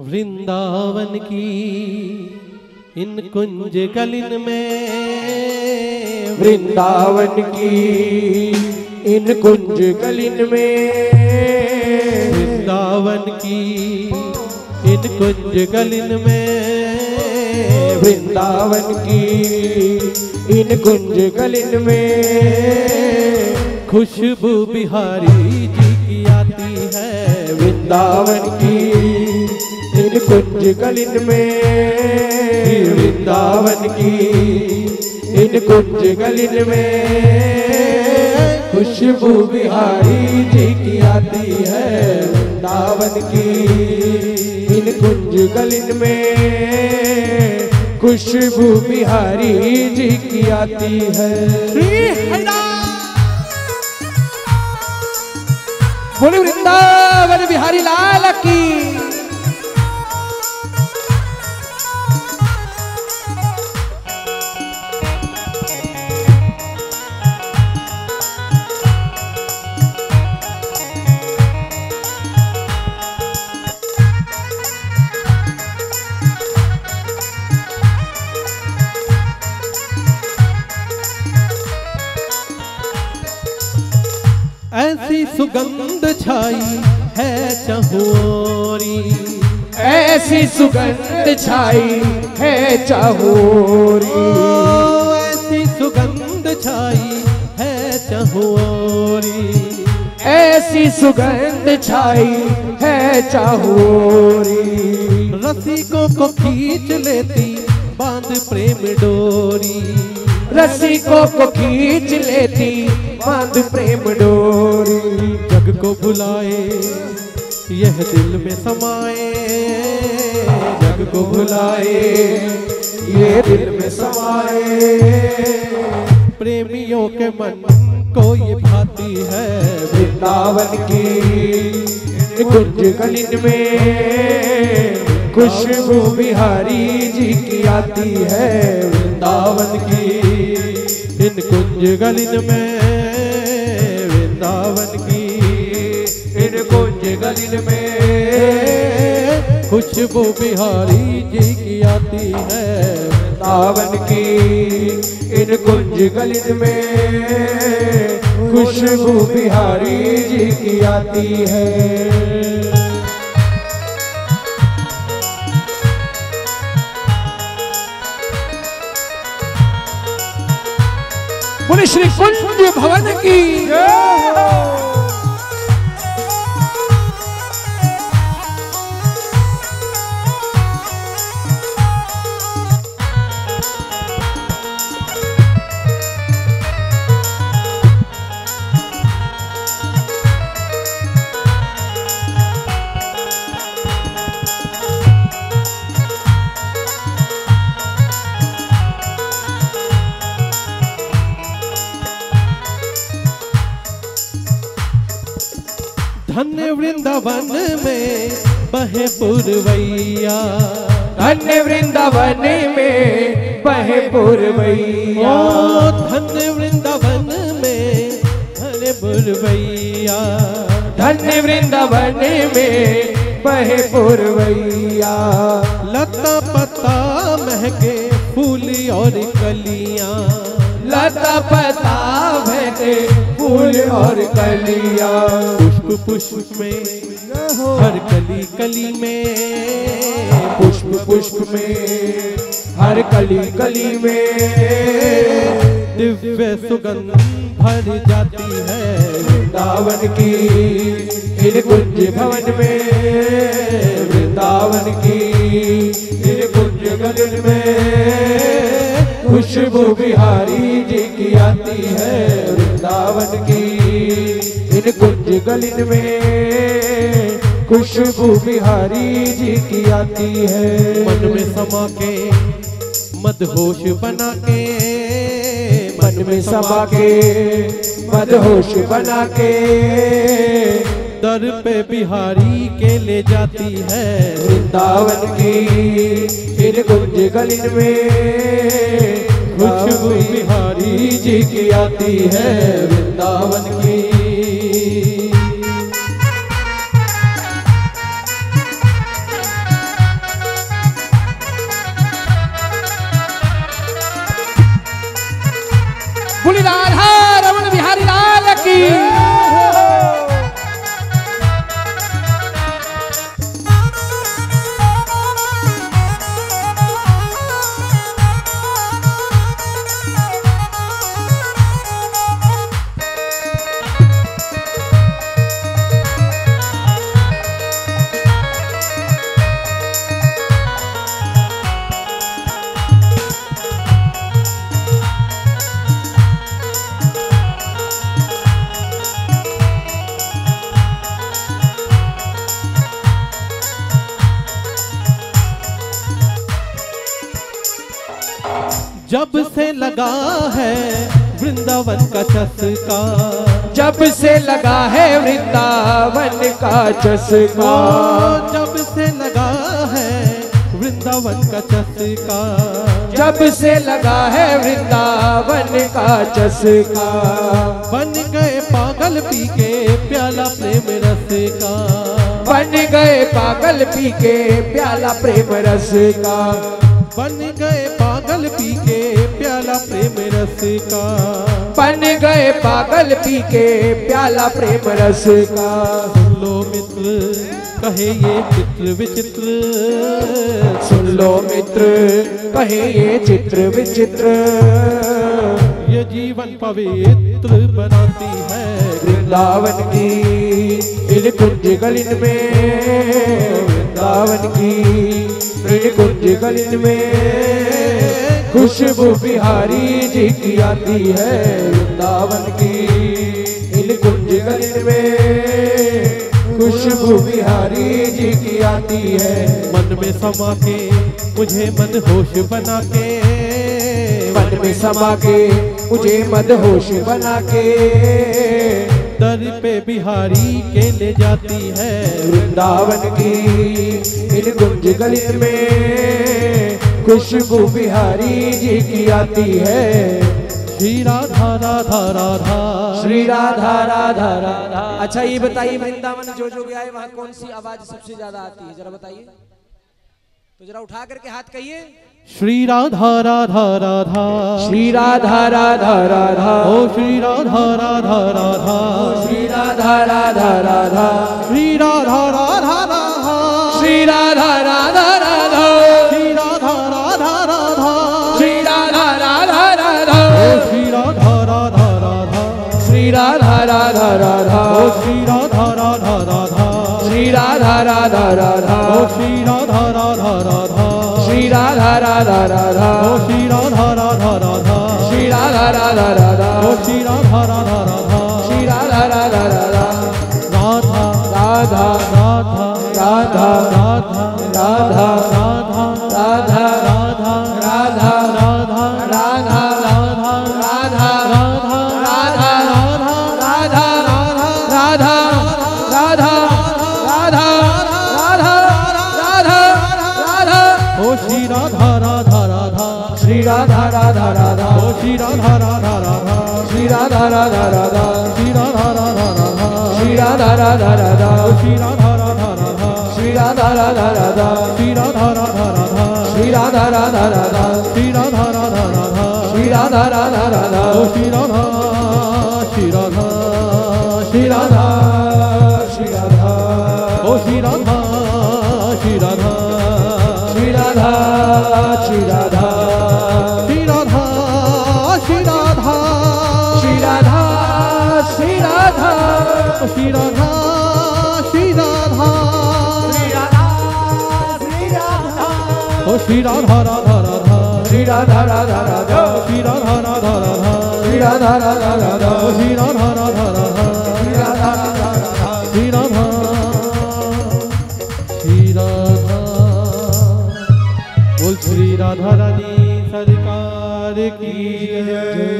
वृंदावन की इन कुंज गलिन में। वृंदावन की इन कुंज गलिन में। वृंदावन की इन कुंज गलिन में। वृंदावन की इन कुंज गलिन में। खुशबू बिहारी जी की आती है। वृंदावन की इन कुंज गलिन में। वृंदावन की। इन कुंज गलिन में। खुशबू बिहारी जी की आती है वृंदावन की। इन कुंज गलिन में। खुशबू बिहारी जी की आती है। बोले वृंदावन बिहारी लाल की। सुगंध छाई है चहोरी। ऐसी सुगंध छाई है चहोरी। ऐसी सुगंध छाई है चहोरी। ऐसी सुगंध छाई है चाहोरी। रसिकों को खींच लेती बाँध प्रेम डोरी। रसिकों को खींच लेती, बाँध प्रेम डोरी। जग को बुलाए यह दिल में समाए। जग को बुलाए ये दिल में समाए। प्रेमियों के मन को ये भाती है। वृंदावन की कुंज गलिन में खुशबू बिहारी जी की आती है। वृंदावन की इन कुंज गलिन में वृंदावन की, इन कुंज गलिन में खुशबू बिहारी जी की आती है वृंदावन की, इन कुंज गलिन में खुशबू बिहारी जी की आती है। बोले श्री कुंज भवन की। धन्य वृंदावन में बहे पुरवैया। धन्य वृंदावन में बहे पुरवैया। धन्य वृंदावन में धन्य पुरवैया। धन्य वृंदावन में बहे पुरवैया। लता पता महके फूल और कलियाँ। लता पता भटे फूल और कलिया। पुष्प पुष्प में हर कली कली में। पुष्प पुष्प में हर कली कली में। दिव्य सुगंध भर जाती है। वृंदावन की इन कुंज भवन में वृंदावन की इन कुंज गगन में। खुशबू बिहारी जी की आती है वृंदावन की। इन कुंज गलिन में खुशबू बिहारी जी की आती है। मन में समा के मदहोश बना के मन में समा के मदहोश बना के दर पे बिहारी के ले जाती है। वृंदावन की इन कुंज गलिन में खुशबू बिहारी जी की आती है वृंदावन की। बुलिदार जब से लगा है वृंदावन का चस्का जब से लगा है वृंदावन का चस्का। जब से लगा है वृंदावन का चस्का जब से लगा है वृंदावन का चस्का। बन गए पागल पी के प्याला प्रेम रस का बन गए पागल पी के प्याला प्रेम रस का बन गए पागल पी के प्याला प्रेम रस का। बन गए पागल पी के प्याला प्रेम रस का। सुन लो मित्र कहे ये चित्र विचित्र। सुन लो मित्र कहे ये चित्र विचित्र। ये जीवन पवित्र बनाती है। वृंदावन की इन कुंज गलिन में वृंदावन की इन कुंज गलिन में खुशबू बिहारी जी की आती है वृंदावन की। इन कुंज गलिन में खुशबू बिहारी जी की आती है। मन में समा के मुझे मन होश बना के। मन में समा के मुझे मदहोश बना के। दर पे बिहारी के ले जाती है। वृंदावन की इन गुंज गलिन में खुशबू बिहारी जी की आती है। श्री राधा राधा राधा। श्री राधा राधा राधा। अच्छा ये बताइए वृंदावन जो जो गया है वहाँ कौन सी आवाज़ सबसे ज़्यादा आती है? जरा बताइए। तो जरा उठा करके हाथ कहिए। श्री राधा राधा राधा। श्री राधा राधा राधा। ओ श्री राधा राधा राधा। श्री राधा राधा राधा। श्री राधा राधा राधा। श्री राधा राधा राधा श्री राधा राधा राधा श्री राधा राधा राधा श्री राधा राधा राधा श्री राधा राधा राधा श्री राधा राधा राधा श्री राधा राधा राधा श्री राधा राधा राधा श्री राधा राधा राधा श्री राधा राधा राधा श्री राधा राधा राधा श्री राधा राधा राधा राधा राधा राधा ओ श्री राधा राधा राधा श्री राधा राधा राधा श्री राधा राधा राधा श्री राधा राधा राधा ओ श्री राधा राधा राधा श्री राधा राधा राधा श्री राधा राधा राधा श्री राधा राधा राधा श्री राधा राधा राधा श्री राधा राधा राधा ओ श्री राधा ओ श्री राधा श्री राधा ओ श्री राधा राधा। राधा श्री राधा राधा। राधा श्री राधा राधा। राधा श्री राधा राधा राधा श्री राधा राधा राधा श्री राधा राधा राधा श्री राधा श्री राधा बोल श्री राधा रानी, सरकार की